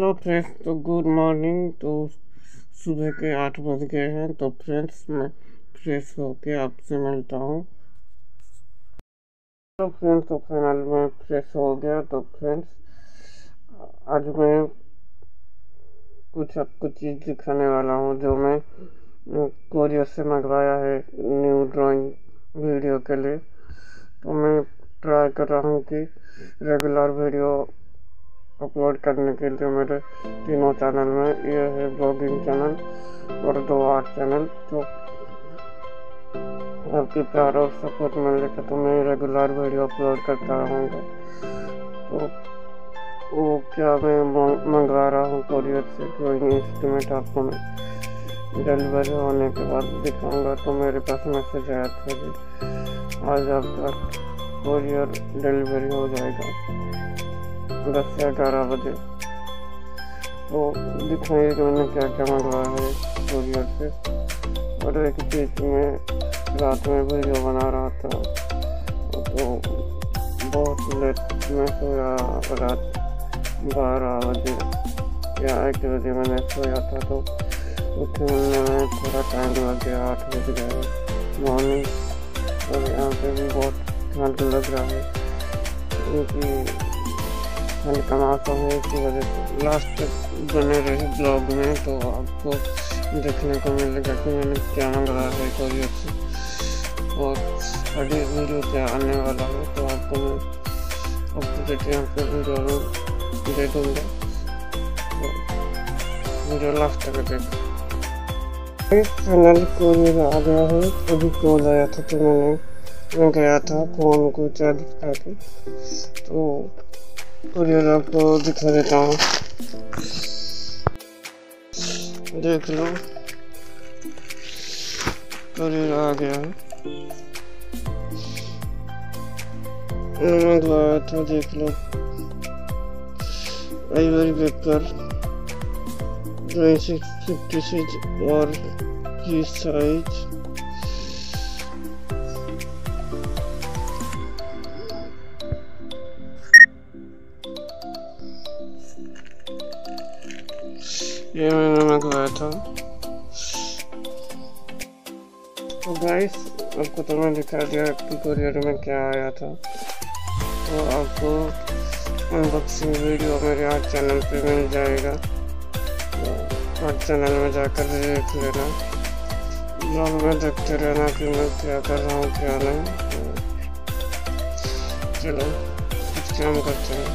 Hello friends तो good morning. तो सुबह के आठ बज गए हैं तो फ्रेंड्स मैं फ्रेश होके आपसे मिलता हूँ। तो फ्रेंड्स तो फाइनल में फ्रेश हो गया। तो फ्रेंड्स, आज मैं कुछ आपको चीज़ दिखाने वाला हूँ, जो मैं कोरियर से मंगवाया है न्यू ड्राइंग वीडियो के लिए। तो मैं ट्राई कर रहा हूँ कि रेगुलर वीडियो अपलोड करने के लिए मेरे तीनों चैनल में, ये है ब्लॉगिंग चैनल और दो आर्ट चैनल तो आपकी प्यार और सपोर्ट मिलेगा तो मैं रेगुलर वीडियो अपलोड करता रहूँगा। तो वो क्या मैं मंगवा रहा हूँ कोरियर से ड्रॉइंग इंस्ट्रूमेंट आपको मैं डिलीवरी होने के बाद दिखाऊँगा तो मेरे पास मैसेज आया था कि आज आप कोरियर डिलीवरी हो जाएगा। दस से ग्यारह बजे। तो दिखाइए कि मैंने क्या क्या मंगवाया है कोरियर से। और एक चीज़ में रात में वीडियो बना रहा था। तो बहुत लेट में सोया रात बारह बजे या एक बजे मैंने सोया था। तो उठने में थोड़ा टाइम लग गया, आठ बज गए। मॉर्निंग और यहाँ पे भी बहुत ठंड लग रहा है। क्योंकि हल्का मौसम है इसकी वजह से लास्ट तक बने रहे ब्लॉग में तो आपको देखने को मिलेगा कि मैंने क्या मंगवाया है कोई से और अगले वीडियो क्या आने वाला है तो आपको मैं अपडेट यहाँ पे वीडियो दे दूँगा। वीडियो लास्ट तक देखो फाइनल कोरियर आ गया है, अभी कॉल आया था तो मैंने, मैं गया था फ़ोन को चार्ज करके तो कुरियर आपको दिखा देता हूँ। देख लो। कुरियर आ गया। मंगवाया था देख लो। आइवरी पेपर फिफ्टी सिक्स और की साइज़ ये मैंने मंगवाया था। तो गाइस आपको तो मैं दिखा दिया कि में क्या आया था। तो आपको अनबॉक्सिंग वीडियो मेरे आज चैनल पे मिल जाएगा। तो आज चैनल में जाकर देख लेना। ब्लॉग में देखते रहना कि मैं क्या कर रहा हूँ, क्या नहीं। तो चलो, कुछ काम करते हैं।